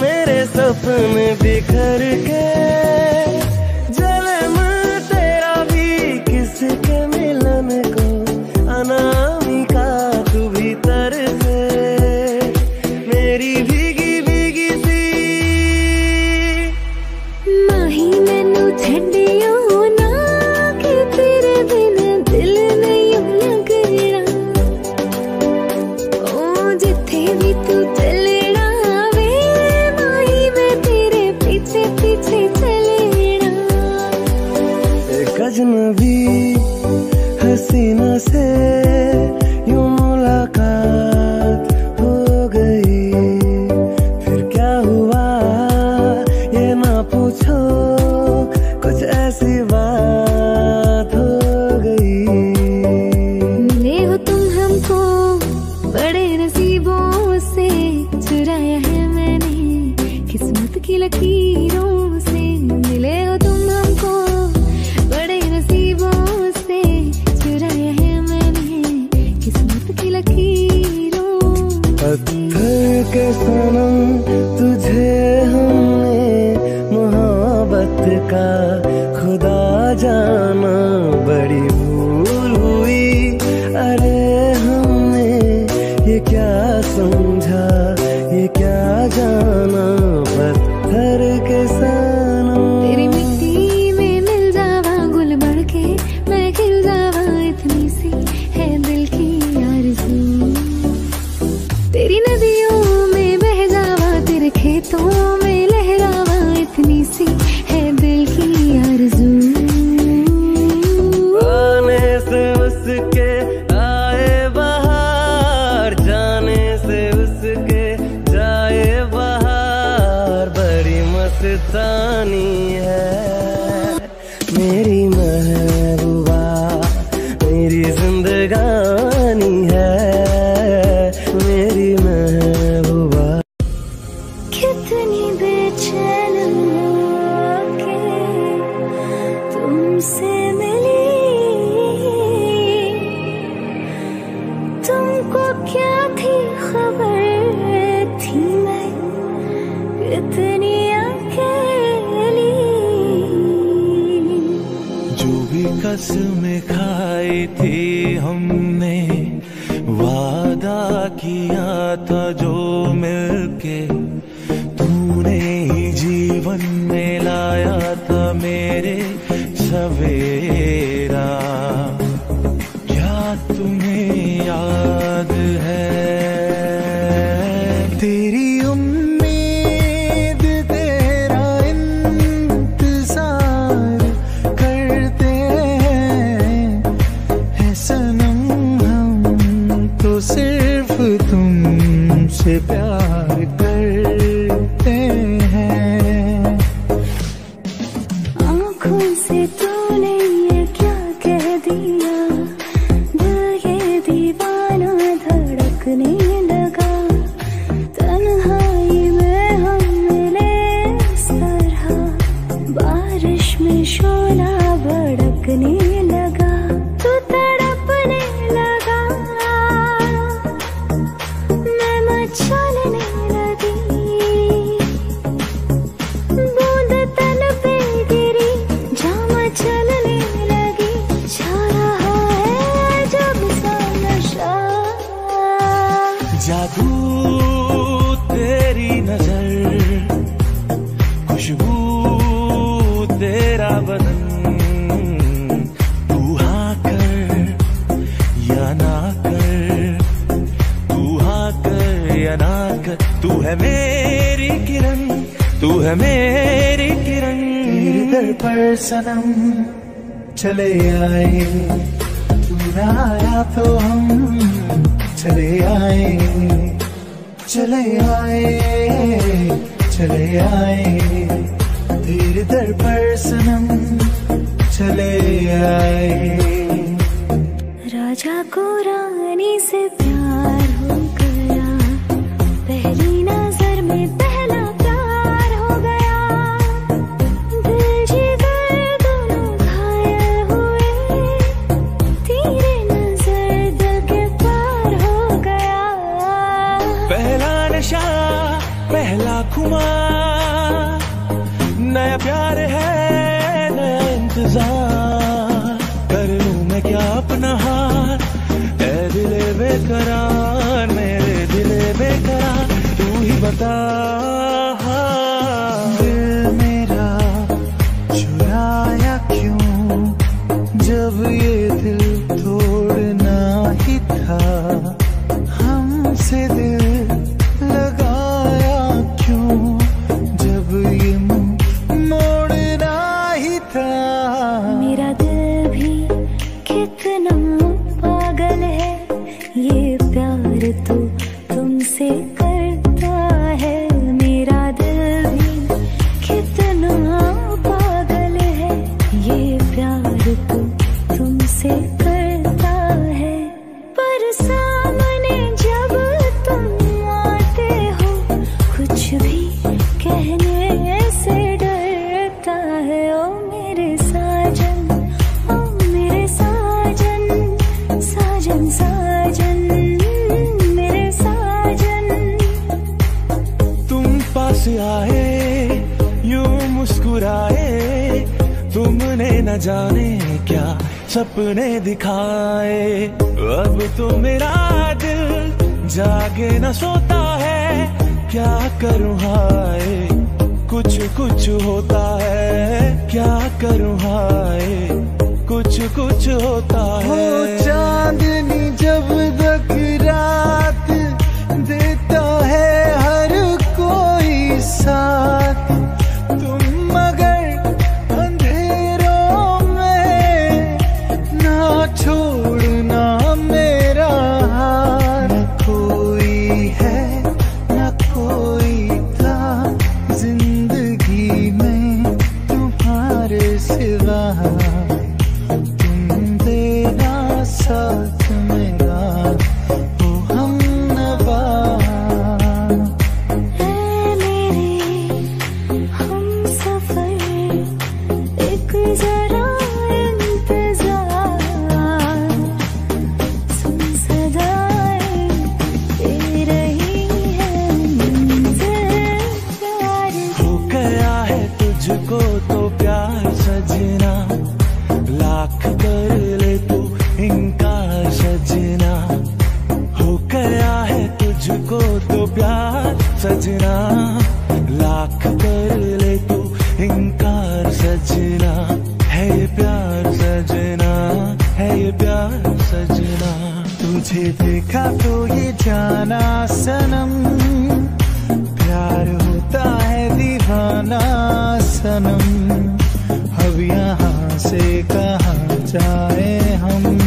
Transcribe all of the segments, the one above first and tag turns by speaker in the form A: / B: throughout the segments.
A: मेरे सपन बिखर के say मेरी
B: किरण
C: इधर दर पर सनम चले आए। आया तो हम चले आए। चले आए चले आए। धीर दर पर सनम चले आए।
D: राजा को रानी से प्यार हो गया। पहली नज़र में
B: खुमा नया प्यार है, नया इंतज़ार। कर लूँ मैं क्या अपना हार? ऐ दिले बेकरार, मेरे दिले बेकरार। तू ही बता
C: मेरा चुराया क्यों? जब ये दिल तोड़ना ही था, हमसे दिल
B: जाने क्या सपने दिखाए। अब तो मेरा दिल जागे न सोता है, क्या करूँ हाय? कुछ कुछ होता है, क्या करूँ हाय? कुछ कुछ होता
C: हो।
B: तुझको तो प्यार सजना, लाख कर ले तू इनकार सजना। है ये प्यार सजना, है ये प्यार सजना।
C: तुझे देखा तो ये जाना सनम, प्यार होता है दीवाना सनम। अब यहाँ से कहाँ जाए हम?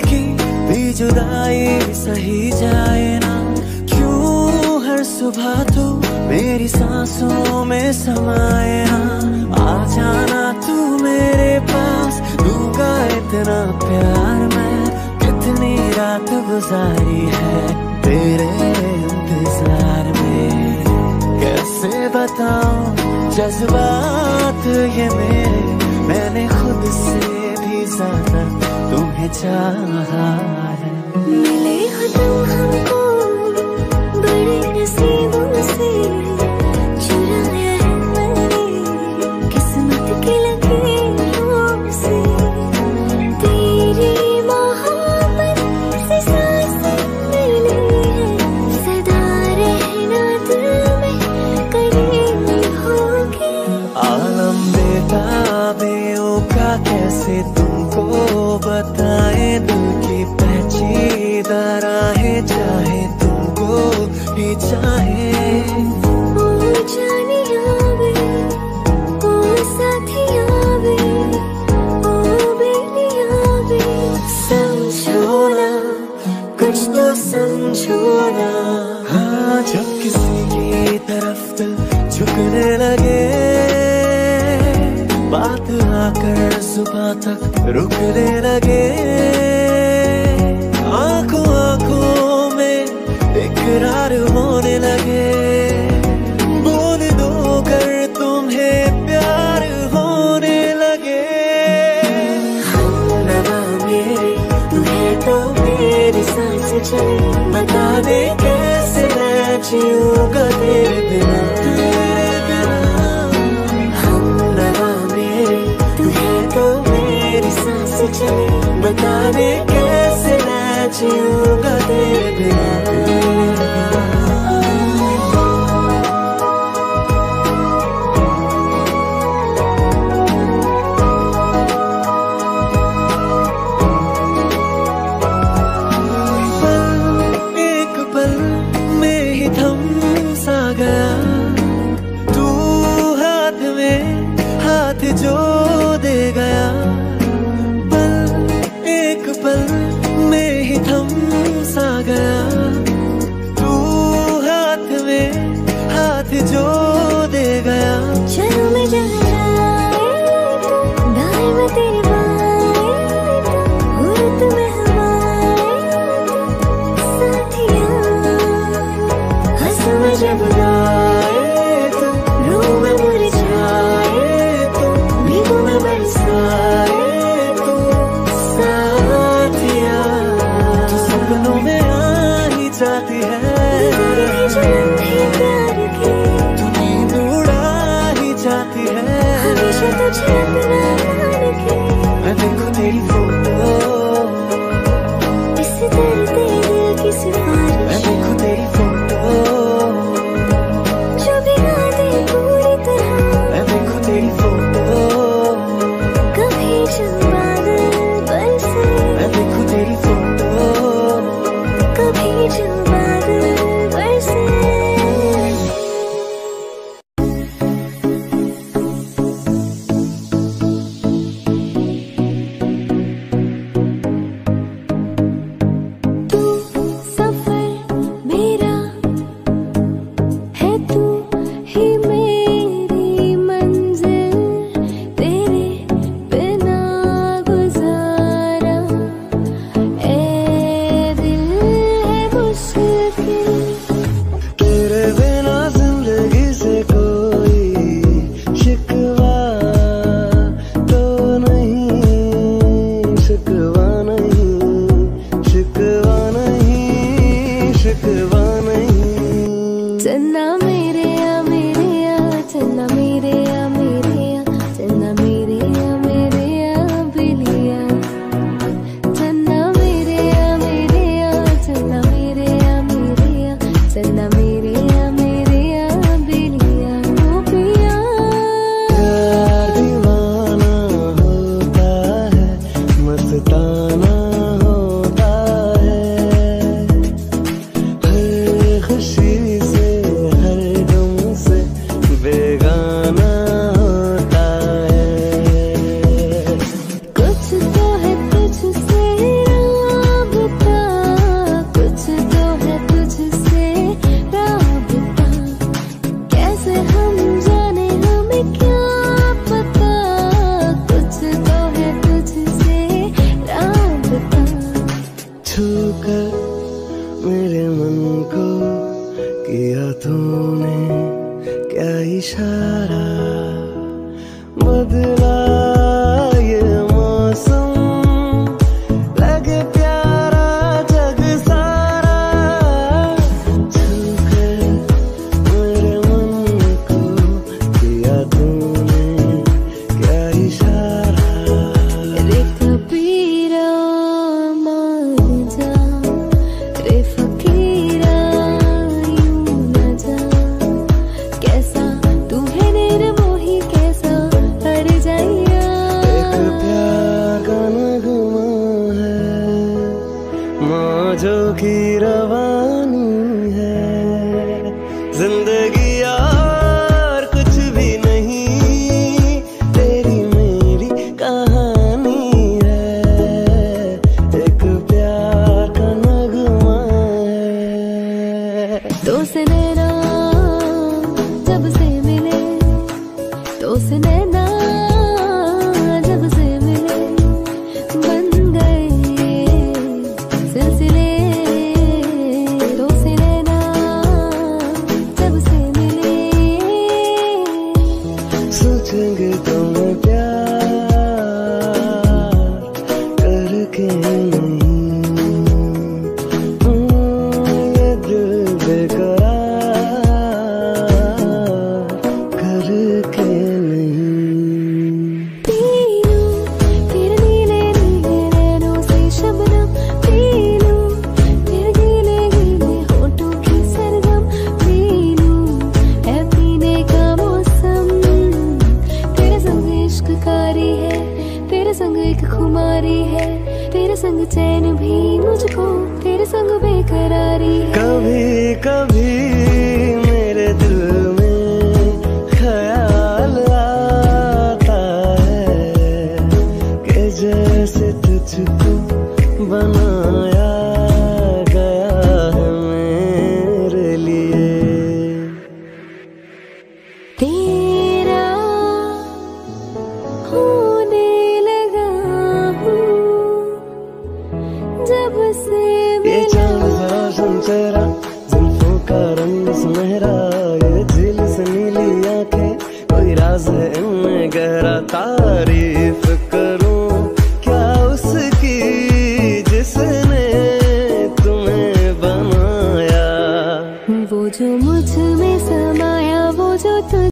A: की भी जुदाई सही जाए ना? सांसों में समाए आ जाना तू मेरे पास, दूँगा इतना प्यार मैं। कितनी रात गुजारी है तेरे इंतज़ार में? कैसे बताऊँ जज्बात ये मेरे। मैंने खुद से भी ज़्यादा तुम्हें चाहा है।
D: मिले हो तुम हमको
A: सुबह तक रुकने लगे।
D: देगा क्या
A: बदला मौजों की